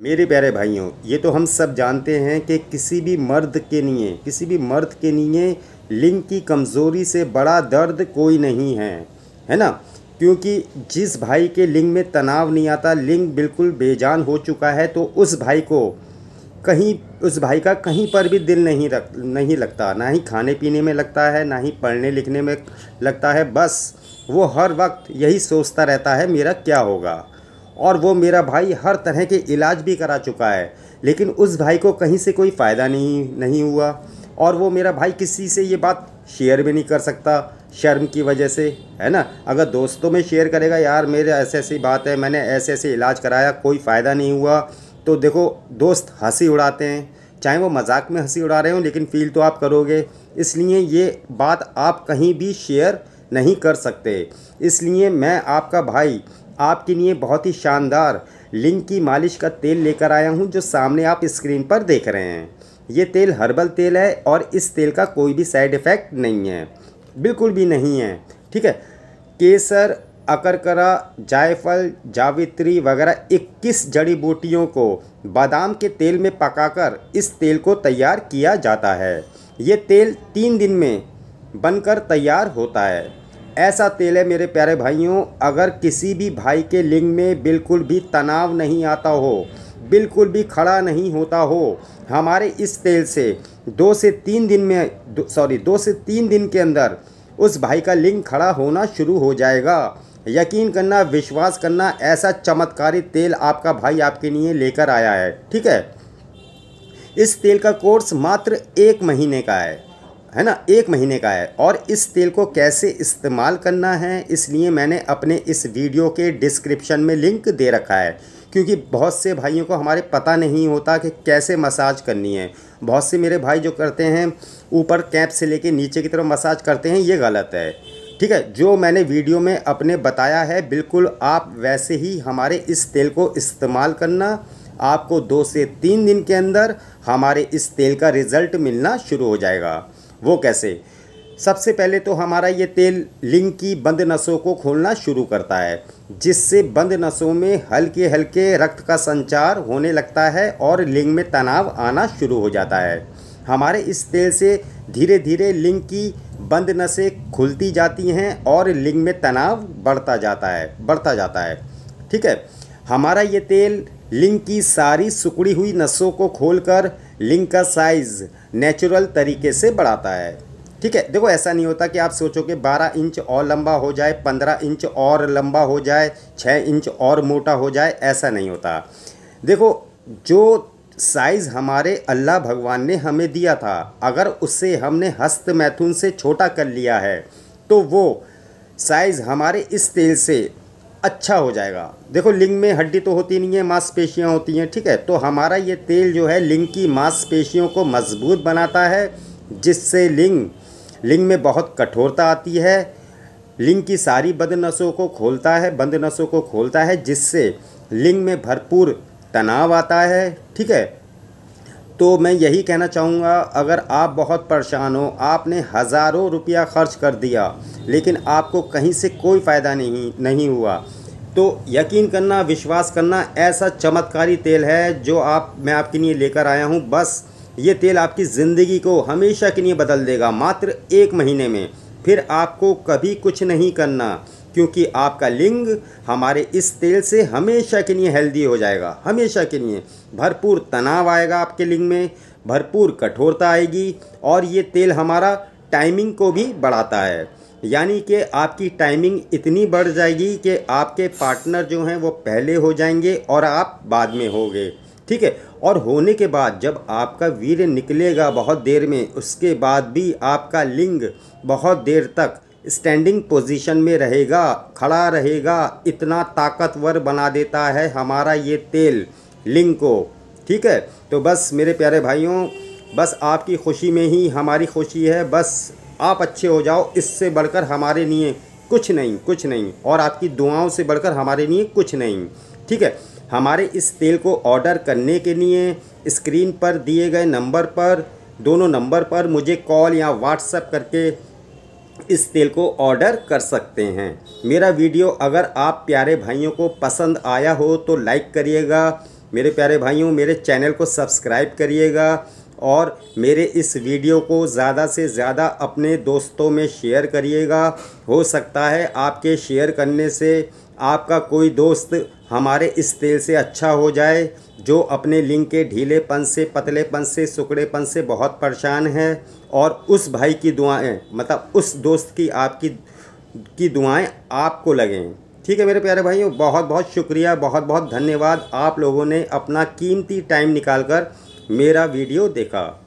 मेरे प्यारे भाइयों, ये तो हम सब जानते हैं कि किसी भी मर्द के लिए, किसी भी मर्द के लिए लिंग की कमज़ोरी से बड़ा दर्द कोई नहीं है है ना? क्योंकि जिस भाई के लिंग में तनाव नहीं आता, लिंग बिल्कुल बेजान हो चुका है तो उस भाई को कहीं, उस भाई का कहीं पर भी दिल नहीं रख, नहीं लगता। ना ही खाने पीने में लगता है, ना ही पढ़ने लिखने में लगता है, बस वो हर वक्त यही सोचता रहता है, मेरा क्या होगा? और वो मेरा भाई हर तरह के इलाज भी करा चुका है। लेकिन उस भाई को कहीं से कोई फ़ायदा नहीं नहीं हुआ। और वो मेरा भाई किसी से ये बात शेयर भी नहीं कर सकता, शर्म की वजह से, है ना? अगर दोस्तों में शेयर करेगा, यार, मेरे ऐसे ऐसी बात है, मैंने ऐसे ऐसे इलाज कराया, कोई फ़ायदा नहीं हुआ। तो देखो, दोस्त हँसी उड़ाते हैं। चाहे वो मज़ाक में हँसी उड़ा रहे हो, लेकिन फील तो आप करोगे। इसलिए ये बात आप कहीं भी शेयर नहीं कर सकते। इसलिए मैं आपका भाई आपके लिए बहुत ही शानदार लिंग की मालिश का तेल लेकर आया हूँ, जो सामने आप स्क्रीन पर देख रहे हैं। ये तेल हर्बल तेल है और इस तेल का कोई भी साइड इफ़ेक्ट नहीं है। बिल्कुल भी नहीं है, ठीक है? केसर, अकरकरा, जायफल, जावित्री वगैरह 21 जड़ी बूटियों को बादाम के तेल में पकाकर इस तेल को तैयार किया जाता है। ये तेल तीन दिन में बनकर तैयार होता है। ऐसा तेल है मेरे प्यारे भाइयों, अगर किसी भी भाई के लिंग में बिल्कुल भी तनाव नहीं आता हो, बिल्कुल भी खड़ा नहीं होता हो, हमारे इस तेल से दो से तीन दिन में सॉरी दो से तीन दिन के अंदर उस भाई का लिंग खड़ा होना शुरू हो जाएगा। यकीन करना, विश्वास करना, ऐसा चमत्कारी तेल आपका भाई आपके लिए लेकर आया है, ठीक है? इस तेल का कोर्स मात्र एक महीने का है। है ना, एक महीने का है। और इस तेल को कैसे इस्तेमाल करना है, इसलिए मैंने अपने इस वीडियो के डिस्क्रिप्शन में लिंक दे रखा है। क्योंकि बहुत से भाइयों को हमारे पता नहीं होता कि कैसे मसाज करनी है। बहुत से मेरे भाई जो करते हैं, ऊपर कैप से लेके नीचे की तरफ़ मसाज करते हैं, ये गलत है। ठीक है, जो मैंने वीडियो में अपने बताया है, बिल्कुल आप वैसे ही हमारे इस तेल को इस्तेमाल करना, आपको दो से तीन दिन के अंदर हमारे इस तेल का रिज़ल्ट मिलना शुरू हो जाएगा। वो कैसे? सबसे पहले तो हमारा ये तेल लिंग की बंद नसों को खोलना शुरू करता है, जिससे बंद नसों में हल्के हल्के रक्त का संचार होने लगता है और लिंग में तनाव आना शुरू हो जाता है। हमारे इस तेल से धीरे धीरे लिंग की बंद नसें खुलती जाती हैं और लिंग में तनाव बढ़ता जाता है, बढ़ता जाता है। ठीक है? हमारा ये तेल लिंग की सारी सुकड़ी हुई नसों को खोलकर लिंग का साइज़ नेचुरल तरीके से बढ़ाता है। ठीक है? देखो, ऐसा नहीं होता कि आप सोचो कि 12 इंच और लंबा हो जाए 15 इंच और लंबा हो जाए 6 इंच और मोटा हो जाए, ऐसा नहीं होता। देखो, जो साइज़ हमारे अल्लाह भगवान ने हमें दिया था, अगर उससे हमने हस्त मैथुन से छोटा कर लिया है तो वो साइज़ हमारे इस तेल से अच्छा हो जाएगा। देखो, लिंग में हड्डी तो होती नहीं है, मांसपेशियाँ होती हैं, ठीक है? तो हमारा ये तेल जो है, लिंग की मांसपेशियों को मज़बूत बनाता है, जिससे लिंग लिंग में बहुत कठोरता आती है। लिंग की सारी बंद नसों को खोलता है बंद नसों को खोलता है, जिससे लिंग में भरपूर तनाव आता है, ठीक है? तो मैं यही कहना चाहूँगा, अगर आप बहुत परेशान हो, आपने हज़ारों रुपया खर्च कर दिया, लेकिन आपको कहीं से कोई फ़ायदा नहीं नहीं हुआ तो यकीन करना, विश्वास करना, ऐसा चमत्कारी तेल है जो आप, मैं आपके लिए लेकर आया हूँ। बस ये तेल आपकी ज़िंदगी को हमेशा के लिए बदल देगा, मात्र एक महीने में। फिर आपको कभी कुछ नहीं करना। क्योंकि आपका लिंग हमारे इस तेल से हमेशा के लिए हेल्दी हो जाएगा, हमेशा के लिए। भरपूर तनाव आएगा आपके लिंग में, भरपूर कठोरता आएगी और ये तेल हमारा टाइमिंग को भी बढ़ाता है। यानी कि आपकी टाइमिंग इतनी बढ़ जाएगी कि आपके पार्टनर जो हैं वो पहले हो जाएँगे और आप बाद में होगे। ठीक है? और होने के बाद जब आपका वीर निकलेगा बहुत देर में, उसके बाद भी आपका लिंग बहुत देर तक स्टैंडिंग पोजीशन में रहेगा, खड़ा रहेगा, इतना ताकतवर बना देता है हमारा ये तेल, लिंग को। ठीक है? तो बस मेरे प्यारे भाइयों, बस आपकी खुशी में ही हमारी खुशी है, बस आप अच्छे हो जाओ, इससे बढ़कर हमारे लिए कुछ नहीं कुछ नहीं, और आपकी दुआओं से बढ़कर हमारे लिए कुछ नहीं। ठीक है? हमारे इस तेल को ऑर्डर करने के लिए स्क्रीन पर दिए गए नंबर पर, दोनों नंबर पर मुझे कॉल या व्हाट्सएप करके इस तेल को ऑर्डर कर सकते हैं। मेरा वीडियो अगर आप प्यारे भाइयों को पसंद आया हो तो लाइक करिएगा। मेरे प्यारे भाइयों, मेरे चैनल को सब्सक्राइब करिएगा और मेरे इस वीडियो को ज़्यादा से ज़्यादा अपने दोस्तों में शेयर करिएगा। हो सकता है आपके शेयर करने से आपका कोई दोस्त हमारे इस तेल से अच्छा हो जाए। जो अपने लिंग के ढीलेपन से, पतलेपन से, सुकड़ेपन से बहुत परेशान है और उस भाई की दुआएँ मतलब उस दोस्त की, आपकी, की दुआएँ आपको लगें ठीक है मेरे प्यारे भाइयों बहुत बहुत शुक्रिया बहुत बहुत धन्यवाद। आप लोगों ने अपना कीमती टाइम निकाल कर मेरा वीडियो देखा।